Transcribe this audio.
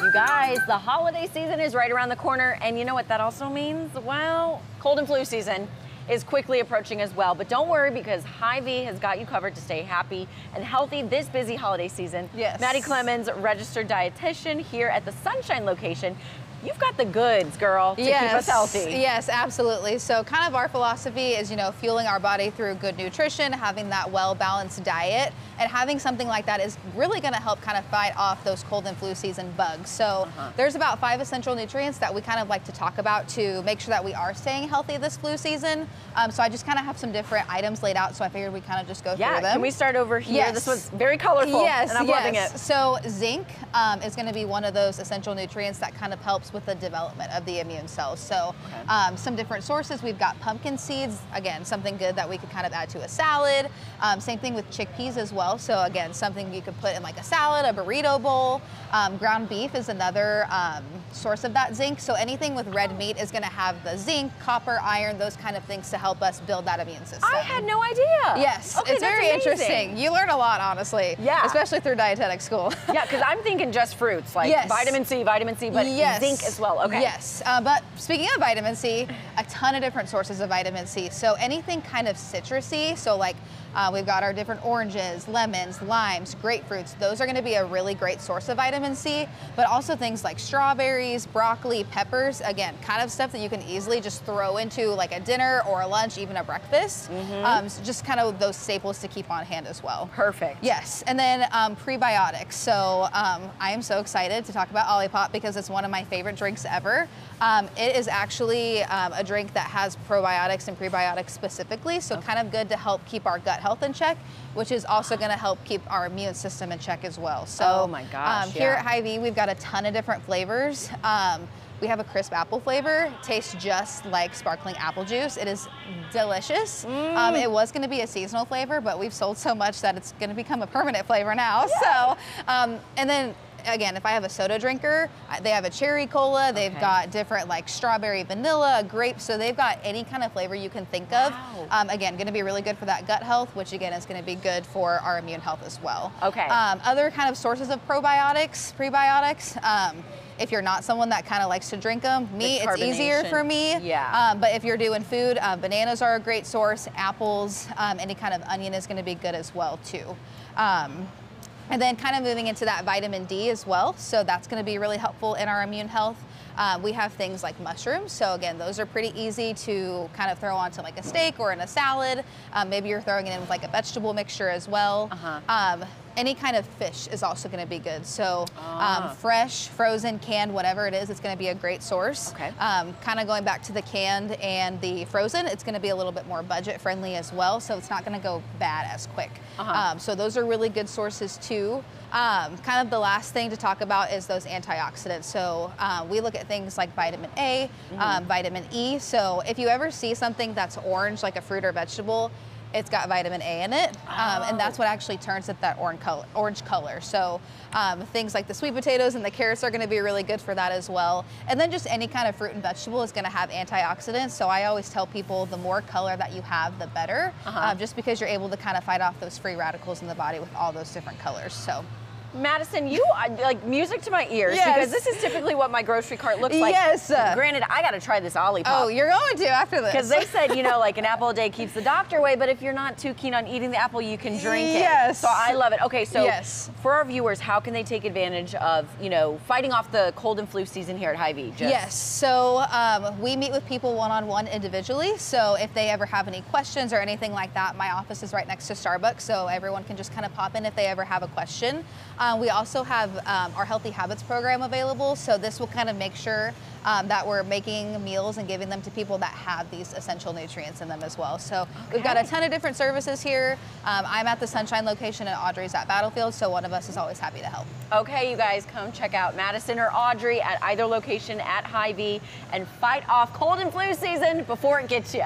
You guys, the holiday season is right around the corner, and you know what that also means? Well, cold and flu season is quickly approaching as well. But don't worry because Hy-Vee has got you covered to stay happy and healthy this busy holiday season. Yes. Maddie Clemens, registered dietitian here at the Sunshine location. You've got the goods, girl, to yes, keep us healthy. Yes, absolutely. So kind of our philosophy is, you know, fueling our body through good nutrition, having that well-balanced diet, and having something like that is really going to help kind of fight off those cold and flu season bugs. So Uh-huh. there's about five essential nutrients that we kind of like to talk about to make sure that we are staying healthy this flu season. Um, so I just kind of have some different items laid out. So I figured we kind of just go Yeah, through them. Yeah, can we start over here? Yes. This was very colorful, Yes, and I'm yes. loving it. So zinc um, is going to be one of those essential nutrients that kind of helps with the development of the immune cells. So um, some different sources. We've got pumpkin seeds. Again, something good that we could kind of add to a salad. Um, same thing with chickpeas as well. So again, something you could put in like a salad, a burrito bowl. Um, ground beef is another um, source of that zinc. So anything with red meat is going to have the zinc, copper, iron, those kind of things to help us build that immune system. I had no idea. Yes, Okay, it's very amazing. interesting. You learn a lot, honestly. Yeah. Especially through dietetic school. Yeah, because I'm thinking just fruits, like Yes. vitamin C, vitamin C, but yes. zinc as well. Okay. Yes, uh, but speaking of vitamin C, a ton of different sources of vitamin C. So anything kind of citrusy, so like uh, we've got our different oranges, lemons, limes, grapefruits. Those are going to be a really great source of vitamin C. But also things like strawberries, broccoli, peppers. Again, kind of stuff that you can easily just throw into like a dinner or a lunch, even a breakfast. Mm-hmm. Um, so just kind of those staples to keep on hand as well. Perfect. Yes, and then um, prebiotics. So um, I am so excited to talk about Olipop because it's one of my favorite drinks ever. Um, it is actually um, a drink that has probiotics and prebiotics specifically, so kind of good to help keep our gut health in check, which is also going to help keep our immune system in check as well. So Oh my gosh, um, here yeah. at Hy-Vee, we've got a ton of different flavors. Um, we have a crisp apple flavor. Tastes just like sparkling apple juice. It is delicious. Um, Mm. it was going to be a seasonal flavor, but we've sold so much that it's going to become a permanent flavor now. So, um, and then again, if I have a soda drinker, they have a cherry cola. They've Okay. got different like strawberry, vanilla, grape. So they've got any kind of flavor you can think of. Wow. Um, again, going to be really good for that gut health, which again is going to be good for our immune health as well. Okay. Um, other kind of sources of probiotics, prebiotics. Um, if you're not someone that kind of likes to drink them, me, it's easier for me. Yeah. Um, but if you're doing food, uh, bananas are a great source. Apples, um, any kind of onion is going to be good as well too. Um, and then kind of moving into that vitamin D as well. So that's going to be really helpful in our immune health. Uh, we have things like mushrooms. So again, those are pretty easy to kind of throw onto like a steak or in a salad. Um, maybe you're throwing it in with like a vegetable mixture as well. Uh-huh. Um, any kind of fish is also going to be good. So Ah. um, fresh, frozen, canned, whatever it is, it's going to be a great source. Okay. Um, kind of going back to the canned and the frozen, it's going to be a little bit more budget friendly as well. So it's not going to go bad as quick. Uh-huh. Um, so those are really good sources too. Um, kind of the last thing to talk about is those antioxidants. So uh, we look at things like vitamin A, Mm-hmm. um, vitamin E. So if you ever see something that's orange, like a fruit or vegetable, it's got vitamin A in it, um, and that's Oh. what actually turns it that orange color. Orange color. So um, things like the sweet potatoes and the carrots are going to be really good for that as well. And then just any kind of fruit and vegetable is going to have antioxidants. So I always tell people the more color that you have, the better, Uh-huh. um, just because you're able to kind of fight off those free radicals in the body with all those different colors. So. Madison, you are like music to my ears Yes. because this is typically what my grocery cart looks like. Yes. Granted, I got to try this Olipop. Oh, you're going to after this. Because they said, you know, like an apple a day keeps the doctor away, but if you're not too keen on eating the apple, you can drink it. Yes. So I love it. Okay, so Yes. for our viewers, how can they take advantage of, you know, fighting off the cold and flu season here at Hy-Vee? Just- Yes. So um, we meet with people one on one individually. So if they ever have any questions or anything like that, my office is right next to Starbucks. So everyone can just kind of pop in if they ever have a question. Um, we also have um, our Healthy Habits program available. So this will kind of make sure um, that we're making meals and giving them to people that have these essential nutrients in them as well. So we've got a ton of different services here. Um, I'm at the Sunshine location and Audrey's at Battlefield. So one of us is always happy to help. Okay, you guys, come check out Madison or Audrey at either location at Hy-Vee and fight off cold and flu season before it gets you.